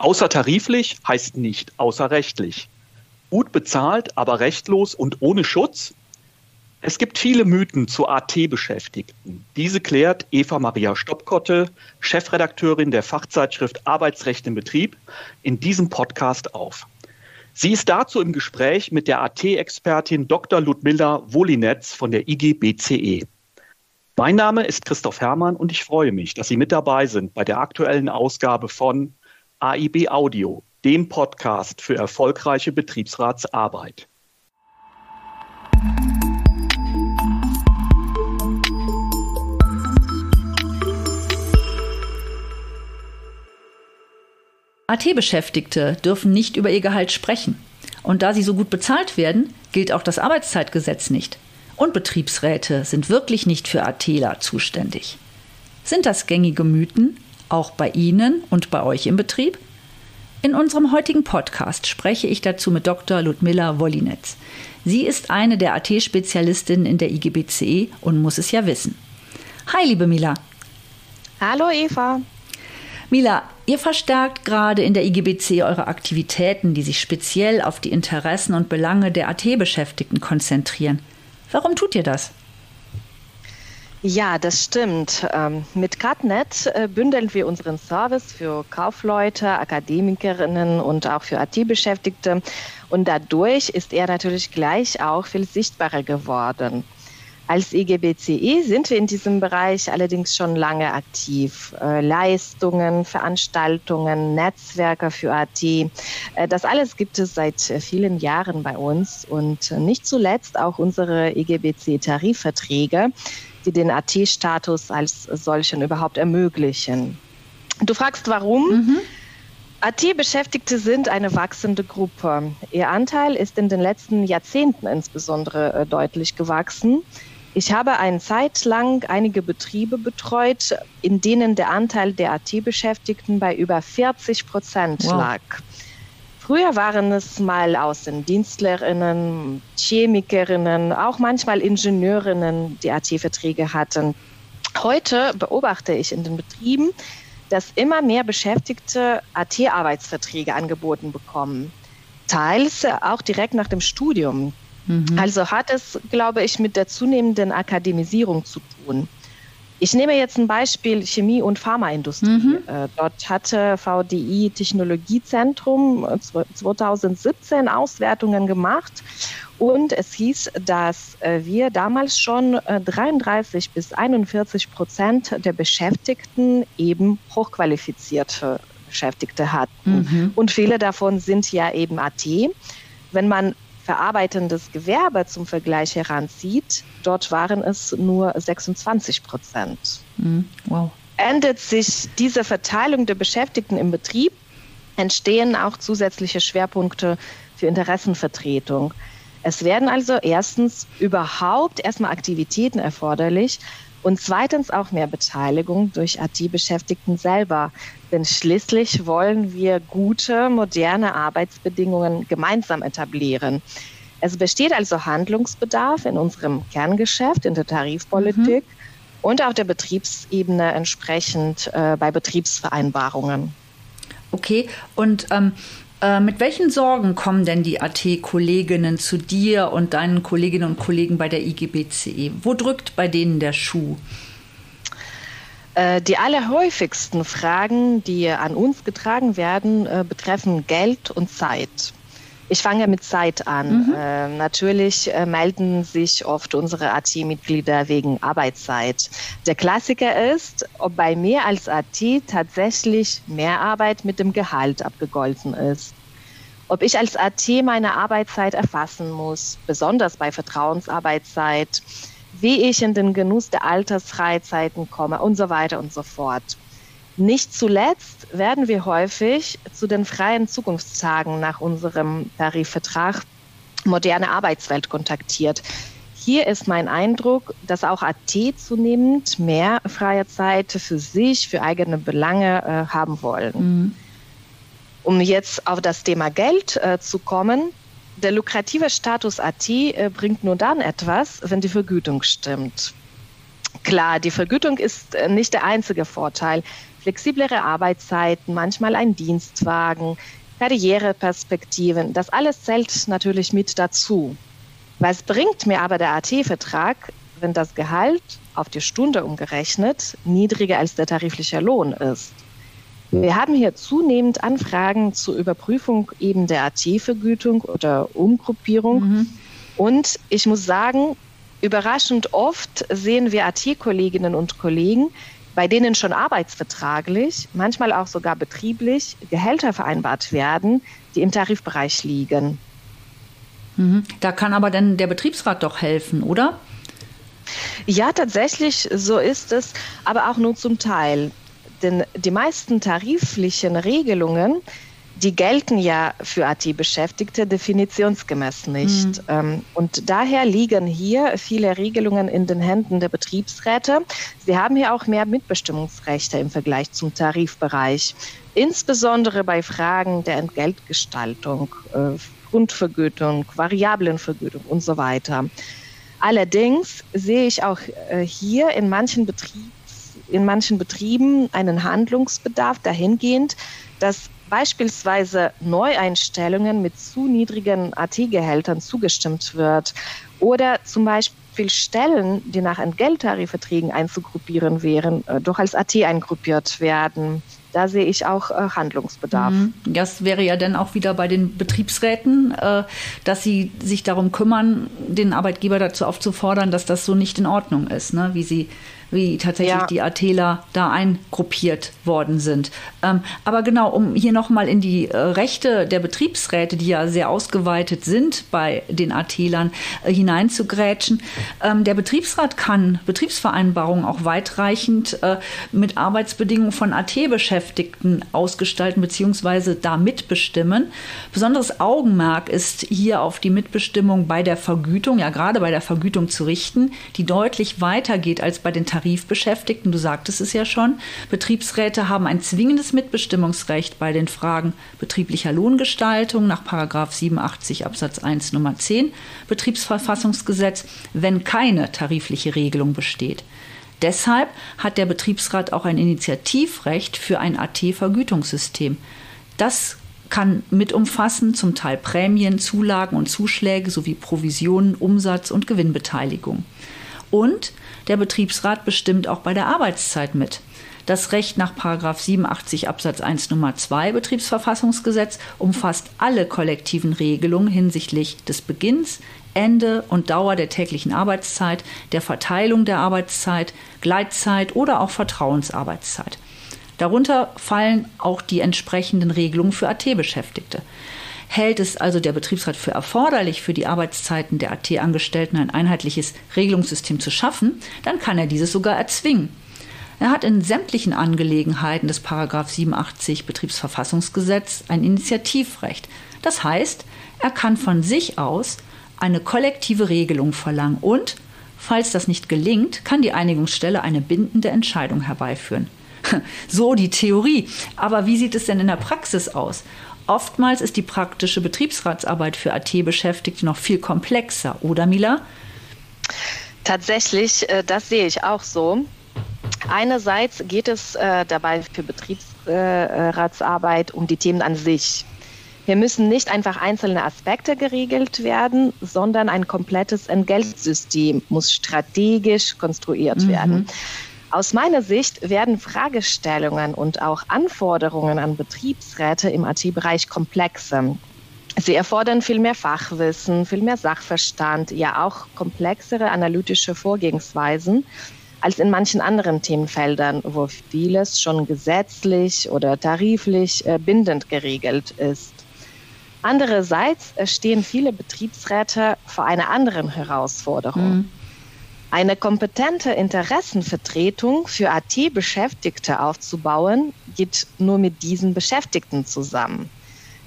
Außertariflich heißt nicht außerrechtlich. Gut bezahlt, aber rechtlos und ohne Schutz? Es gibt viele Mythen zu AT-Beschäftigten. Diese klärt Eva Maria Stoppkotte, Chefredakteurin der Fachzeitschrift Arbeitsrecht im Betrieb, in diesem Podcast auf. Sie ist dazu im Gespräch mit der AT-Expertin Dr. Ludmilla Wolinetz von der IGBCE. Mein Name ist Christoph Herrmann und ich freue mich, dass Sie mit dabei sind bei der aktuellen Ausgabe von AIB Audio, dem Podcast für erfolgreiche Betriebsratsarbeit. AT-Beschäftigte dürfen nicht über ihr Gehalt sprechen. Und da sie so gut bezahlt werden, gilt auch das Arbeitszeitgesetz nicht. Und Betriebsräte sind wirklich nicht für ATler zuständig. Sind das gängige Mythen, auch bei Ihnen und bei euch im Betrieb? In unserem heutigen Podcast spreche ich dazu mit Dr. Ludmilla Wollinetz. Sie ist eine der AT-Spezialistinnen in der IGBCE und muss es ja wissen. Hi, liebe Mila. Hallo, Eva. Mila, ihr verstärkt gerade in der IGBC eure Aktivitäten, die sich speziell auf die Interessen und Belange der AT-Beschäftigten konzentrieren. Warum tut ihr das? Ja, das stimmt. Ähm, mit CutNet äh, bündeln wir unseren Service für Kaufleute, Akademikerinnen und auch für AT-Beschäftigte. Und dadurch ist er natürlich gleich auch viel sichtbarer geworden. Als IGBCE sind wir in diesem Bereich allerdings schon lange aktiv. Äh, Leistungen, Veranstaltungen, Netzwerke für AT, äh, das alles gibt es seit vielen Jahren bei uns und nicht zuletzt auch unsere IGBC-Tarifverträge, die den AT-Status als solchen überhaupt ermöglichen. Du fragst, warum? Mhm. AT-Beschäftigte sind eine wachsende Gruppe. Ihr Anteil ist in den letzten Jahrzehnten insbesondere äh, deutlich gewachsen. Ich habe eine Zeit lang einige Betriebe betreut, in denen der Anteil der AT-Beschäftigten bei über 40 Prozent wow. lag. Früher waren es mal Außendienstlerinnen, Chemikerinnen, auch manchmal Ingenieurinnen, die AT-Verträge hatten. Heute beobachte ich in den Betrieben, dass immer mehr Beschäftigte AT-Arbeitsverträge angeboten bekommen. Teils auch direkt nach dem Studium. Mhm. Also hat es, glaube ich, mit der zunehmenden Akademisierung zu tun. Ich nehme jetzt ein Beispiel Chemie- und Pharmaindustrie. Mhm. Äh, dort hatte VDI Technologiezentrum 2017 äh, Auswertungen gemacht und es hieß, dass äh, wir damals schon 33 bis 41 Prozent der Beschäftigten eben hochqualifizierte Beschäftigte hatten. Mhm. Und viele davon sind ja eben AT. Wenn man verarbeitendes Gewerbe zum Vergleich heranzieht, dort waren es nur 26 Prozent. Mhm. Wow. Endet sich diese Verteilung der Beschäftigten im Betrieb, entstehen auch zusätzliche Schwerpunkte für Interessenvertretung. Es werden also erstens überhaupt erstmal Aktivitäten erforderlich, und zweitens auch mehr Beteiligung durch AT-Beschäftigten selber. Denn schließlich wollen wir gute, moderne Arbeitsbedingungen gemeinsam etablieren. Es besteht also Handlungsbedarf in unserem Kerngeschäft, in der Tarifpolitik mhm. und auf der Betriebsebene entsprechend äh, bei Betriebsvereinbarungen. Okay, und ähm, äh, mit welchen Sorgen kommen denn die AT-Kolleginnen zu dir und deinen Kolleginnen und Kollegen bei der IGBCE? Wo drückt bei denen der Schuh? Äh, die allerhäufigsten Fragen, die an uns getragen werden, äh, betreffen Geld und Zeit. Ich fange mit Zeit an. Mhm. Äh, natürlich äh, melden sich oft unsere AT-Mitglieder wegen Arbeitszeit. Der Klassiker ist, ob bei mehr als AT tatsächlich mehr Arbeit mit dem Gehalt abgegolten ist. Ob ich als AT meine Arbeitszeit erfassen muss, besonders bei Vertrauensarbeitszeit, wie ich in den Genuss der Altersfreizeiten komme und so weiter und so fort. Nicht zuletzt werden wir häufig zu den freien Zukunftstagen nach unserem Tarifvertrag moderne Arbeitswelt kontaktiert. Hier ist mein Eindruck, dass auch AT zunehmend mehr freie Zeit für sich, für eigene Belange äh, haben wollen. Mhm. Um jetzt auf das Thema Geld äh, zu kommen, der lukrative Status AT äh, bringt nur dann etwas, wenn die Vergütung stimmt. Klar, die Vergütung ist äh, nicht der einzige Vorteil. Flexiblere Arbeitszeiten, manchmal ein Dienstwagen, Karriereperspektiven. Das alles zählt natürlich mit dazu. Was bringt mir aber der AT-Vertrag, wenn das Gehalt auf die Stunde umgerechnet niedriger als der tarifliche Lohn ist? Wir haben hier zunehmend Anfragen zur Überprüfung eben der AT-Vergütung oder Umgruppierung. Mhm. Und ich muss sagen, überraschend oft sehen wir AT-Kolleginnen und Kollegen, bei denen schon arbeitsvertraglich, manchmal auch sogar betrieblich Gehälter vereinbart werden, die im Tarifbereich liegen. Mhm. Da kann aber dann der Betriebsrat doch helfen, oder? Ja, tatsächlich, so ist es, aber auch nur zum Teil. Denn die meisten tariflichen Regelungen die gelten ja für AT-Beschäftigte definitionsgemäß nicht. Mhm. Und daher liegen hier viele Regelungen in den Händen der Betriebsräte. Sie haben hier auch mehr Mitbestimmungsrechte im Vergleich zum Tarifbereich, insbesondere bei Fragen der Entgeltgestaltung, äh, Grundvergütung, Variablenvergütung und so weiter. Allerdings sehe ich auch äh, hier in manchen Betrieben in manchen Betrieben einen Handlungsbedarf dahingehend, dass beispielsweise Neueinstellungen mit zu niedrigen AT-Gehältern zugestimmt wird oder zum Beispiel Stellen, die nach Entgelttarifverträgen einzugruppieren wären, äh, doch als AT eingruppiert werden. Da sehe ich auch äh, Handlungsbedarf. Mhm. Das wäre ja dann auch wieder bei den Betriebsräten, äh, dass sie sich darum kümmern, den Arbeitgeber dazu aufzufordern, dass das so nicht in Ordnung ist, ne? wie sie wie tatsächlich ja. die Atheler da eingruppiert worden sind. Ähm, aber genau, um hier nochmal in die äh, Rechte der Betriebsräte, die ja sehr ausgeweitet sind bei den Athelern, äh, hineinzugrätschen. Ähm, der Betriebsrat kann Betriebsvereinbarungen auch weitreichend äh, mit Arbeitsbedingungen von AT-Beschäftigten ausgestalten bzw. da mitbestimmen. Besonderes Augenmerk ist hier auf die Mitbestimmung bei der Vergütung, ja gerade bei der Vergütung zu richten, die deutlich weiter geht als bei den Tarifverträgen Tarifbeschäftigten, du sagtest es ja schon, Betriebsräte haben ein zwingendes Mitbestimmungsrecht bei den Fragen betrieblicher Lohngestaltung nach 87 Absatz 1 Nummer 10 Betriebsverfassungsgesetz, wenn keine tarifliche Regelung besteht. Deshalb hat der Betriebsrat auch ein Initiativrecht für ein AT-Vergütungssystem. Das kann mit umfassen zum Teil Prämien, Zulagen und Zuschläge sowie Provisionen, Umsatz und Gewinnbeteiligung. Und der Betriebsrat bestimmt auch bei der Arbeitszeit mit. Das Recht nach 87 Absatz 1 Nummer 2 Betriebsverfassungsgesetz umfasst alle kollektiven Regelungen hinsichtlich des Beginns, Ende und Dauer der täglichen Arbeitszeit, der Verteilung der Arbeitszeit, Gleitzeit oder auch Vertrauensarbeitszeit. Darunter fallen auch die entsprechenden Regelungen für AT-Beschäftigte. Hält es also der Betriebsrat für erforderlich, für die Arbeitszeiten der AT-Angestellten ein einheitliches Regelungssystem zu schaffen, dann kann er dieses sogar erzwingen. Er hat in sämtlichen Angelegenheiten des 87 Betriebsverfassungsgesetz ein Initiativrecht. Das heißt, er kann von sich aus eine kollektive Regelung verlangen und, falls das nicht gelingt, kann die Einigungsstelle eine bindende Entscheidung herbeiführen. So die Theorie. Aber wie sieht es denn in der Praxis aus? Oftmals ist die praktische Betriebsratsarbeit für AT-Beschäftigte noch viel komplexer, oder Mila? Tatsächlich, äh, das sehe ich auch so. Einerseits geht es äh, dabei für Betriebsratsarbeit um die Themen an sich. Hier müssen nicht einfach einzelne Aspekte geregelt werden, sondern ein komplettes Entgeltsystem muss strategisch konstruiert mhm. werden. Aus meiner Sicht werden Fragestellungen und auch Anforderungen an Betriebsräte im IT-Bereich komplexer. Sie erfordern viel mehr Fachwissen, viel mehr Sachverstand, ja auch komplexere analytische Vorgehensweisen als in manchen anderen Themenfeldern, wo vieles schon gesetzlich oder tariflich äh, bindend geregelt ist. Andererseits stehen viele Betriebsräte vor einer anderen Herausforderung. Mhm. Eine kompetente Interessenvertretung für AT-Beschäftigte aufzubauen, geht nur mit diesen Beschäftigten zusammen.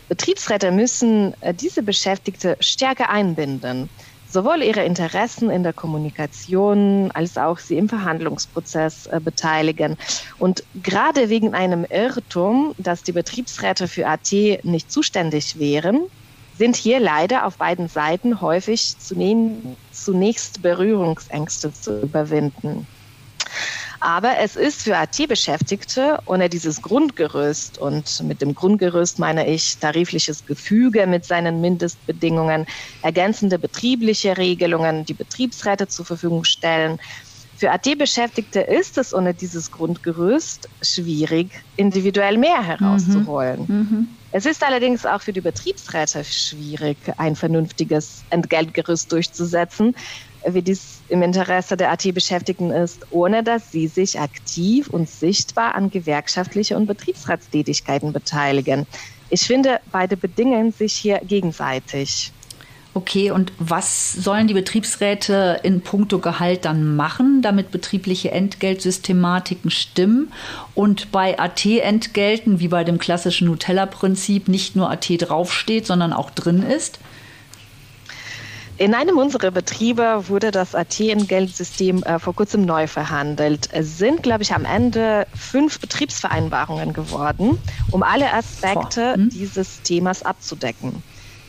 Betriebsräte müssen äh, diese Beschäftigte stärker einbinden, sowohl ihre Interessen in der Kommunikation als auch sie im Verhandlungsprozess äh, beteiligen. Und gerade wegen einem Irrtum, dass die Betriebsräte für AT nicht zuständig wären, sind hier leider auf beiden Seiten häufig zunächst Berührungsängste zu überwinden. Aber es ist für AT-Beschäftigte ohne dieses Grundgerüst und mit dem Grundgerüst meine ich tarifliches Gefüge mit seinen Mindestbedingungen, ergänzende betriebliche Regelungen, die Betriebsräte zur Verfügung stellen. Für AT-Beschäftigte ist es ohne dieses Grundgerüst schwierig, individuell mehr herauszuholen. Mhm. Mhm. Es ist allerdings auch für die Betriebsräte schwierig, ein vernünftiges Entgeltgerüst durchzusetzen, wie dies im Interesse der AT-Beschäftigten ist, ohne dass sie sich aktiv und sichtbar an gewerkschaftliche und Betriebsratstätigkeiten beteiligen. Ich finde, beide bedingen sich hier gegenseitig. Okay, und was sollen die Betriebsräte in puncto Gehalt dann machen, damit betriebliche Entgeltsystematiken stimmen und bei AT-Entgelten, wie bei dem klassischen Nutella-Prinzip, nicht nur AT draufsteht, sondern auch drin ist? In einem unserer Betriebe wurde das AT-Entgeltsystem äh, vor kurzem neu verhandelt. Es sind, glaube ich, am Ende fünf Betriebsvereinbarungen geworden, um alle Aspekte hm? dieses Themas abzudecken.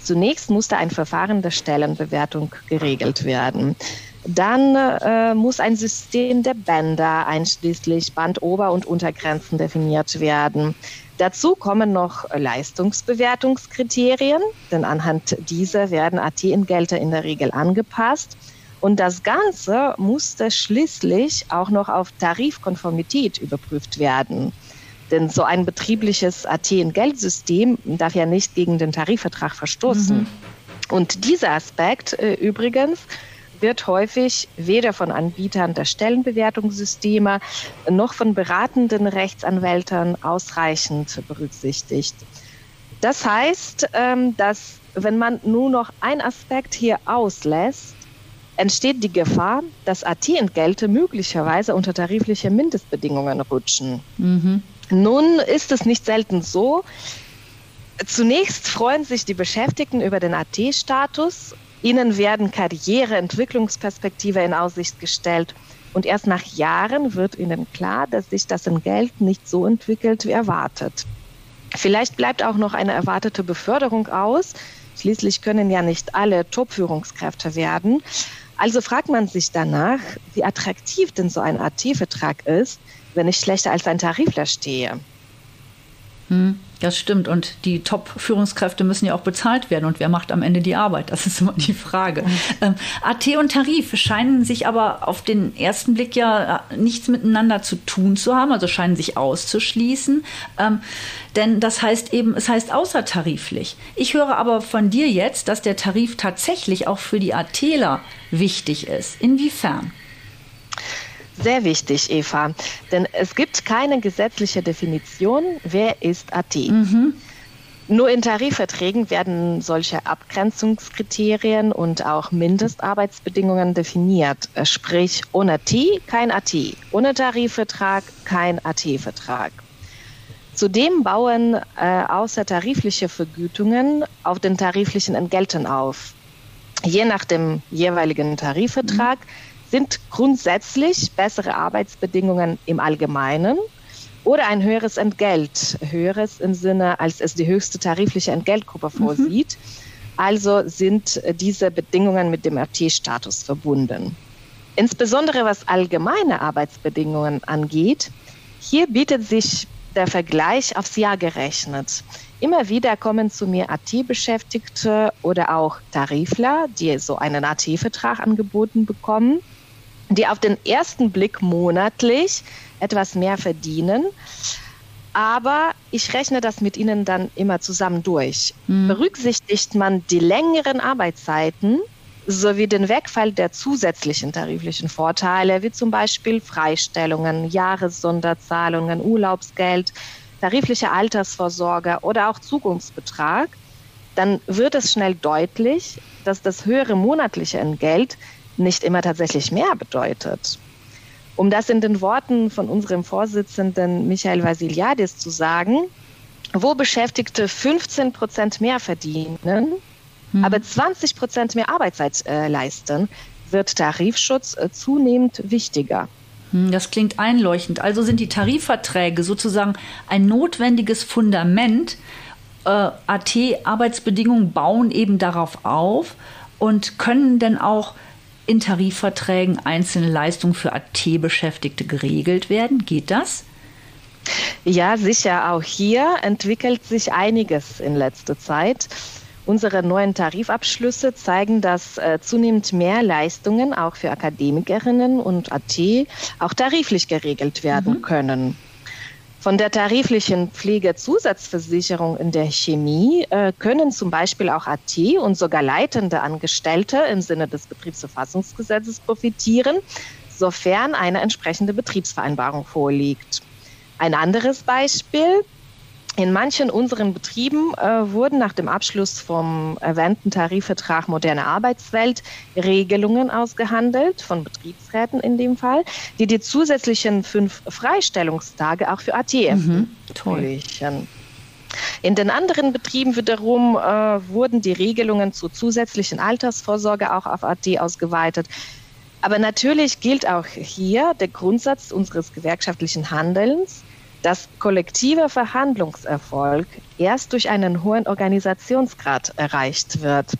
Zunächst musste ein Verfahren der Stellenbewertung geregelt werden. Dann äh, muss ein System der Bänder einschließlich Bandober- und Untergrenzen definiert werden. Dazu kommen noch Leistungsbewertungskriterien, denn anhand dieser werden AT-Entgelte in der Regel angepasst. Und das Ganze musste schließlich auch noch auf Tarifkonformität überprüft werden. Denn so ein betriebliches AT-Entgeltsystem darf ja nicht gegen den Tarifvertrag verstoßen. Mhm. Und dieser Aspekt äh, übrigens wird häufig weder von Anbietern der Stellenbewertungssysteme noch von beratenden Rechtsanwälten ausreichend berücksichtigt. Das heißt, ähm, dass wenn man nur noch einen Aspekt hier auslässt, entsteht die Gefahr, dass AT-Entgelte möglicherweise unter tarifliche Mindestbedingungen rutschen. Mhm. Nun ist es nicht selten so, Zunächst freuen sich die Beschäftigten über den AT-Status Ihnen werden Karriereentwicklungsperspektive in Aussicht gestellt. Und erst nach Jahren wird Ihnen klar, dass sich das in Geld nicht so entwickelt wie erwartet. Vielleicht bleibt auch noch eine erwartete Beförderung aus. Schließlich können ja nicht alle Top-Führungskräfte werden. Also fragt man sich danach, wie attraktiv denn so ein AT-Vertrag ist, wenn ich schlechter als ein Tarifler stehe. Hm. Das stimmt. Und die Top-Führungskräfte müssen ja auch bezahlt werden. Und wer macht am Ende die Arbeit? Das ist immer die Frage. Mhm. Ähm, AT und Tarif scheinen sich aber auf den ersten Blick ja äh, nichts miteinander zu tun zu haben, also scheinen sich auszuschließen. Ähm, denn das heißt eben, es heißt außertariflich. Ich höre aber von dir jetzt, dass der Tarif tatsächlich auch für die ATler wichtig ist. Inwiefern? Sehr wichtig, Eva, denn es gibt keine gesetzliche Definition, wer ist AT. Mhm. Nur in Tarifverträgen werden solche Abgrenzungskriterien und auch Mindestarbeitsbedingungen definiert. Sprich, ohne T kein AT, ohne Tarifvertrag kein AT-Vertrag. Zudem bauen äh, außertarifliche Vergütungen auf den tariflichen Entgelten auf. Je nach dem jeweiligen Tarifvertrag mhm sind grundsätzlich bessere Arbeitsbedingungen im Allgemeinen oder ein höheres Entgelt, höheres im Sinne, als es die höchste tarifliche Entgeltgruppe mhm. vorsieht. Mhm. Also sind diese Bedingungen mit dem RT-Status verbunden. Insbesondere was allgemeine Arbeitsbedingungen angeht, hier bietet sich der Vergleich aufs Jahr gerechnet. Immer wieder kommen zu mir AT-Beschäftigte oder auch Tarifler, die so einen AT-Vertrag angeboten bekommen die auf den ersten Blick monatlich etwas mehr verdienen. Aber ich rechne das mit ihnen dann immer zusammen durch. Mhm. Berücksichtigt man die längeren Arbeitszeiten sowie den Wegfall der zusätzlichen tariflichen Vorteile, wie zum Beispiel Freistellungen, Jahressonderzahlungen, Urlaubsgeld, tarifliche Altersvorsorge oder auch Zukunftsbetrag, dann wird es schnell deutlich, dass das höhere monatliche Entgelt nicht immer tatsächlich mehr bedeutet. Um das in den Worten von unserem Vorsitzenden Michael Vasiliadis zu sagen, wo Beschäftigte 15 Prozent mehr verdienen, hm. aber 20 Prozent mehr Arbeitszeit äh, leisten, wird Tarifschutz äh, zunehmend wichtiger. Hm, das klingt einleuchtend. Also sind die Tarifverträge sozusagen ein notwendiges Fundament. Äh, AT-Arbeitsbedingungen bauen eben darauf auf und können denn auch in Tarifverträgen einzelne Leistungen für AT-Beschäftigte geregelt werden. Geht das? Ja, sicher. Auch hier entwickelt sich einiges in letzter Zeit. Unsere neuen Tarifabschlüsse zeigen, dass äh, zunehmend mehr Leistungen auch für Akademikerinnen und AT auch tariflich geregelt werden mhm. können. Von der tariflichen Pflegezusatzversicherung in der Chemie äh, können zum Beispiel auch AT und sogar leitende Angestellte im Sinne des Betriebsverfassungsgesetzes profitieren, sofern eine entsprechende Betriebsvereinbarung vorliegt. Ein anderes Beispiel. In manchen unseren Betrieben äh, wurden nach dem Abschluss vom erwähnten Tarifvertrag Moderne Arbeitswelt Regelungen ausgehandelt, von Betriebsräten in dem Fall, die die zusätzlichen fünf Freistellungstage auch für ATF mhm. In den anderen Betrieben wiederum äh, wurden die Regelungen zur zusätzlichen Altersvorsorge auch auf AT ausgeweitet. Aber natürlich gilt auch hier der Grundsatz unseres gewerkschaftlichen Handelns, dass kollektiver Verhandlungserfolg erst durch einen hohen Organisationsgrad erreicht wird.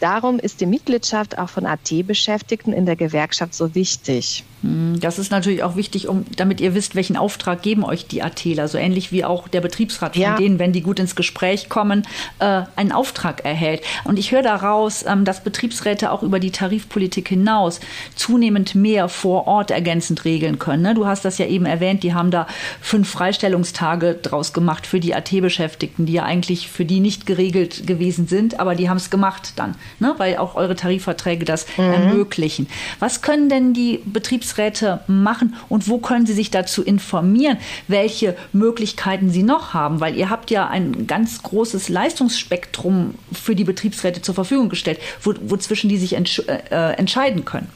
Darum ist die Mitgliedschaft auch von AT-Beschäftigten in der Gewerkschaft so wichtig. Hm, das ist natürlich auch wichtig, um, damit ihr wisst, welchen Auftrag geben euch die ATler. So ähnlich wie auch der Betriebsrat von ja. denen, wenn die gut ins Gespräch kommen, äh, einen Auftrag erhält. Und ich höre daraus, ähm, dass Betriebsräte auch über die Tarifpolitik hinaus zunehmend mehr vor Ort ergänzend regeln können. Ne? Du hast das ja eben erwähnt, die haben da fünf Freistellungstage draus gemacht für die AT-Beschäftigten, die ja eigentlich für die nicht geregelt gewesen sind, aber die haben es gemacht dann, ne? weil auch eure Tarifverträge das mhm. ermöglichen. Was können denn die Betriebsräte Betriebsräte machen und wo können sie sich dazu informieren, welche Möglichkeiten sie noch haben? Weil ihr habt ja ein ganz großes Leistungsspektrum für die Betriebsräte zur Verfügung gestellt, wo, wozwischen die sich entsch äh, entscheiden können.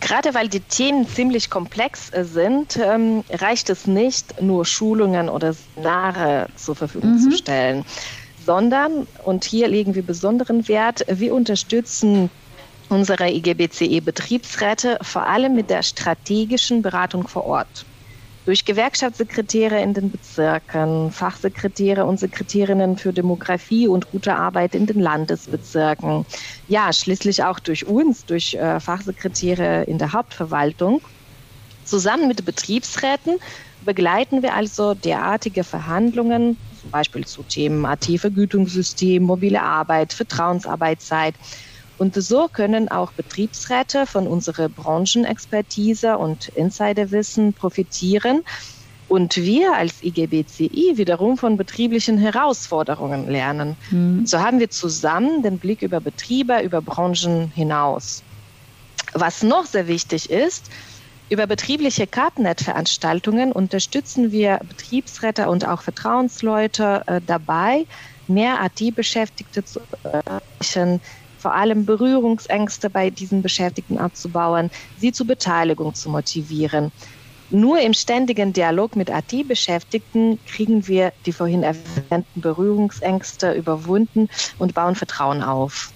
Gerade weil die Themen ziemlich komplex äh, sind, ähm, reicht es nicht, nur Schulungen oder Seminare zur Verfügung mhm. zu stellen, sondern, und hier legen wir besonderen Wert, wir unterstützen unsere IGBCE-Betriebsräte vor allem mit der strategischen Beratung vor Ort. Durch Gewerkschaftssekretäre in den Bezirken, Fachsekretäre und Sekretärinnen für Demografie und gute Arbeit in den Landesbezirken. Ja, schließlich auch durch uns, durch äh, Fachsekretäre in der Hauptverwaltung. Zusammen mit Betriebsräten begleiten wir also derartige Verhandlungen, zum Beispiel zu Themen AT-Vergütungssystem, mobile Arbeit, Vertrauensarbeitszeit, und so können auch Betriebsräte von unserer Branchenexpertise und Insiderwissen profitieren und wir als IGBCI wiederum von betrieblichen Herausforderungen lernen. Mhm. So haben wir zusammen den Blick über Betriebe, über Branchen hinaus. Was noch sehr wichtig ist, über betriebliche Kartennet-Veranstaltungen unterstützen wir Betriebsräte und auch Vertrauensleute äh, dabei, mehr AT-Beschäftigte zu erreichen, vor allem Berührungsängste bei diesen Beschäftigten abzubauen, sie zur Beteiligung zu motivieren. Nur im ständigen Dialog mit AT-Beschäftigten kriegen wir die vorhin erwähnten Berührungsängste überwunden und bauen Vertrauen auf.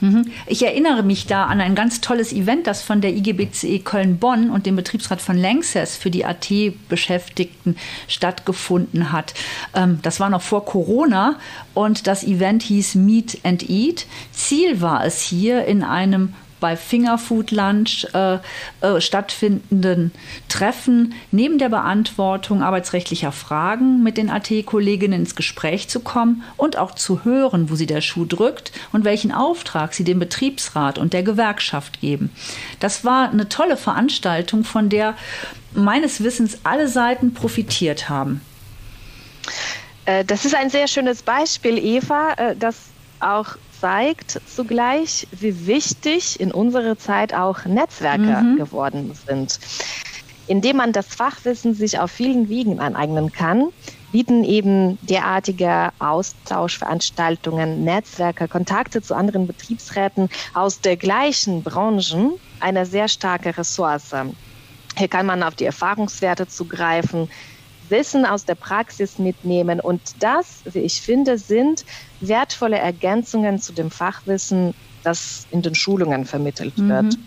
Mhm. Ich erinnere mich da an ein ganz tolles Event, das von der IGBCE Köln-Bonn und dem Betriebsrat von Lanxess für die AT-Beschäftigten stattgefunden hat. Ähm, das war noch vor Corona und das Event hieß Meet and Eat. Ziel war es hier in einem bei Fingerfood Lunch äh, äh, stattfindenden Treffen neben der Beantwortung arbeitsrechtlicher Fragen mit den AT-Kolleginnen ins Gespräch zu kommen und auch zu hören, wo sie der Schuh drückt und welchen Auftrag sie dem Betriebsrat und der Gewerkschaft geben. Das war eine tolle Veranstaltung, von der meines Wissens alle Seiten profitiert haben. Äh, das ist ein sehr schönes Beispiel, Eva, äh, das auch zeigt zugleich, wie wichtig in unserer Zeit auch Netzwerke mhm. geworden sind. Indem man das Fachwissen sich auf vielen Wegen aneignen kann, bieten eben derartige Austauschveranstaltungen, Netzwerke, Kontakte zu anderen Betriebsräten aus der gleichen Branchen eine sehr starke Ressource. Hier kann man auf die Erfahrungswerte zugreifen, Wissen aus der Praxis mitnehmen. Und das, wie ich finde, sind wertvolle Ergänzungen zu dem Fachwissen, das in den Schulungen vermittelt mhm. wird.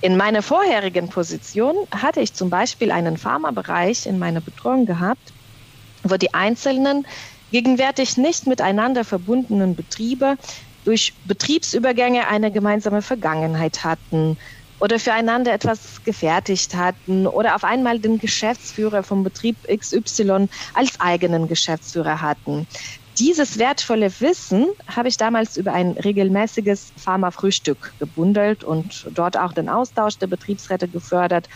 In meiner vorherigen Position hatte ich zum Beispiel einen Pharmabereich in meiner Betreuung gehabt, wo die einzelnen gegenwärtig nicht miteinander verbundenen Betriebe durch Betriebsübergänge eine gemeinsame Vergangenheit hatten oder füreinander etwas gefertigt hatten oder auf einmal den Geschäftsführer vom Betrieb XY als eigenen Geschäftsführer hatten. Dieses wertvolle Wissen habe ich damals über ein regelmäßiges Pharmafrühstück gebundelt und dort auch den Austausch der Betriebsräte gefördert.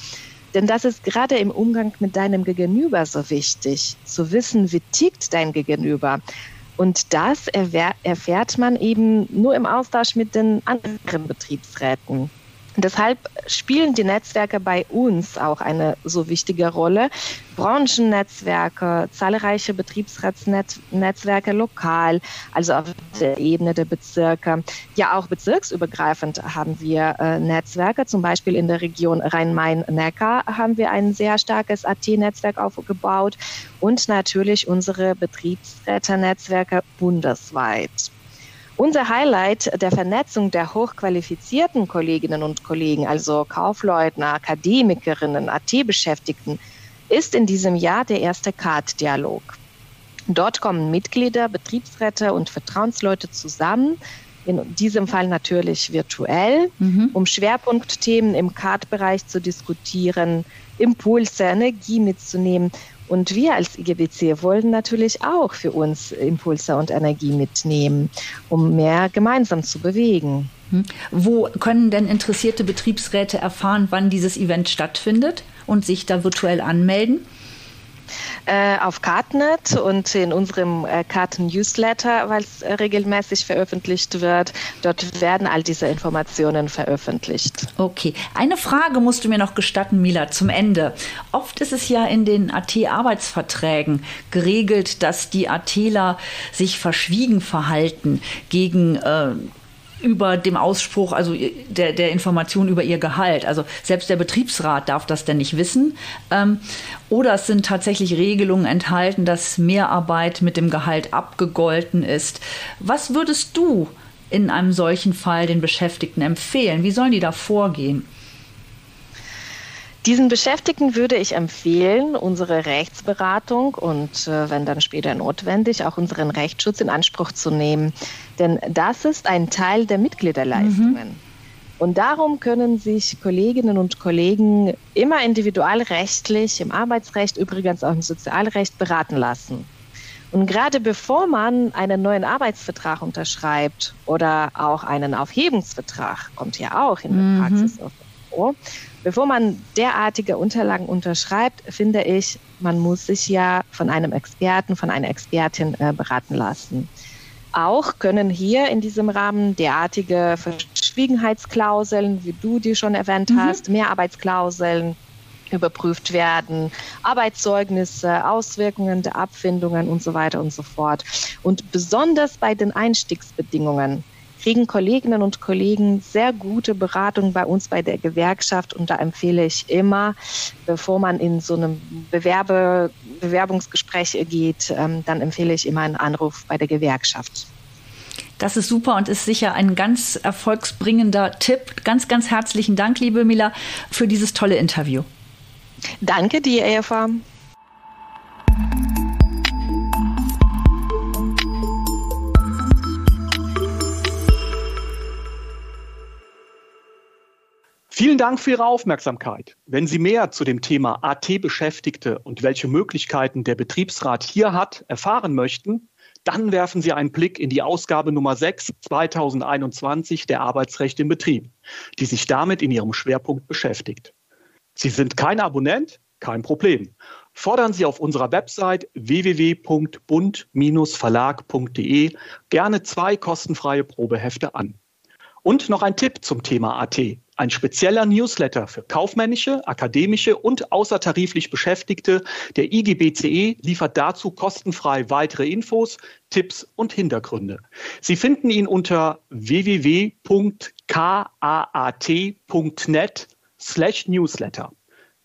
Denn das ist gerade im Umgang mit deinem Gegenüber so wichtig, zu wissen, wie tickt dein Gegenüber. Und das erfährt man eben nur im Austausch mit den anderen Betriebsräten. Deshalb spielen die Netzwerke bei uns auch eine so wichtige Rolle. Branchennetzwerke, zahlreiche Betriebsratsnetzwerke lokal, also auf der Ebene der Bezirke. Ja, auch bezirksübergreifend haben wir äh, Netzwerke. Zum Beispiel in der Region Rhein-Main-Neckar haben wir ein sehr starkes AT-Netzwerk aufgebaut und natürlich unsere Betriebsräte-Netzwerke bundesweit. Unser Highlight der Vernetzung der hochqualifizierten Kolleginnen und Kollegen, also Kaufleuten, Akademikerinnen, AT-Beschäftigten, ist in diesem Jahr der erste CARD-Dialog. Dort kommen Mitglieder, Betriebsräte und Vertrauensleute zusammen, in diesem Fall natürlich virtuell, mhm. um Schwerpunktthemen im CARD-Bereich zu diskutieren, Impulse, Energie mitzunehmen und wir als IGBC wollen natürlich auch für uns Impulse und Energie mitnehmen, um mehr gemeinsam zu bewegen. Hm. Wo können denn interessierte Betriebsräte erfahren, wann dieses Event stattfindet und sich da virtuell anmelden? Äh, auf Kartnet und in unserem äh, Karten-Newsletter, weil es äh, regelmäßig veröffentlicht wird. Dort werden all diese Informationen veröffentlicht. Okay. Eine Frage musst du mir noch gestatten, Mila, zum Ende. Oft ist es ja in den AT-Arbeitsverträgen geregelt, dass die ATler sich verschwiegen verhalten gegen äh, über dem Ausspruch, also der, der Information über ihr Gehalt. Also selbst der Betriebsrat darf das denn nicht wissen. Ähm, oder es sind tatsächlich Regelungen enthalten, dass Mehrarbeit mit dem Gehalt abgegolten ist. Was würdest du in einem solchen Fall den Beschäftigten empfehlen? Wie sollen die da vorgehen? Diesen Beschäftigten würde ich empfehlen, unsere Rechtsberatung und äh, wenn dann später notwendig, auch unseren Rechtsschutz in Anspruch zu nehmen. Denn das ist ein Teil der Mitgliederleistungen. Mhm. Und darum können sich Kolleginnen und Kollegen immer individualrechtlich, im Arbeitsrecht, übrigens auch im Sozialrecht beraten lassen. Und gerade bevor man einen neuen Arbeitsvertrag unterschreibt oder auch einen Aufhebungsvertrag, kommt ja auch in der mhm. Praxis vor, Bevor man derartige Unterlagen unterschreibt, finde ich, man muss sich ja von einem Experten, von einer Expertin äh, beraten lassen. Auch können hier in diesem Rahmen derartige Verschwiegenheitsklauseln, wie du die schon erwähnt mhm. hast, Mehrarbeitsklauseln überprüft werden, Arbeitszeugnisse, Auswirkungen der Abfindungen und so weiter und so fort. Und besonders bei den Einstiegsbedingungen kriegen Kolleginnen und Kollegen sehr gute Beratung bei uns bei der Gewerkschaft und da empfehle ich immer, bevor man in so einem Bewerbe, Bewerbungsgespräch geht, ähm, dann empfehle ich immer einen Anruf bei der Gewerkschaft. Das ist super und ist sicher ein ganz erfolgsbringender Tipp. Ganz, ganz herzlichen Dank, liebe Mila, für dieses tolle Interview. Danke dir, Eva. Vielen Dank für Ihre Aufmerksamkeit. Wenn Sie mehr zu dem Thema AT-Beschäftigte und welche Möglichkeiten der Betriebsrat hier hat, erfahren möchten, dann werfen Sie einen Blick in die Ausgabe Nummer 6 2021 der Arbeitsrecht im Betrieb, die sich damit in ihrem Schwerpunkt beschäftigt. Sie sind kein Abonnent? Kein Problem. Fordern Sie auf unserer Website www.bund-verlag.de gerne zwei kostenfreie Probehefte an. Und noch ein Tipp zum Thema AT. Ein spezieller Newsletter für kaufmännische, akademische und außertariflich Beschäftigte der IGBCE liefert dazu kostenfrei weitere Infos, Tipps und Hintergründe. Sie finden ihn unter www.kaat.net slash newsletter.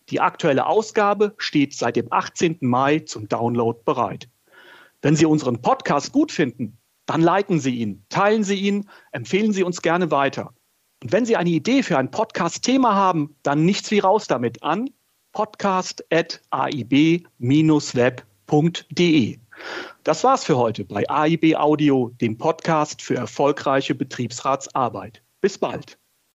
Die aktuelle Ausgabe steht seit dem 18. Mai zum Download bereit. Wenn Sie unseren Podcast gut finden, dann liken Sie ihn, teilen Sie ihn, empfehlen Sie uns gerne weiter. Und wenn Sie eine Idee für ein Podcast-Thema haben, dann nichts wie raus damit an podcast.aib-web.de. Das war's für heute bei AIB Audio, dem Podcast für erfolgreiche Betriebsratsarbeit. Bis bald.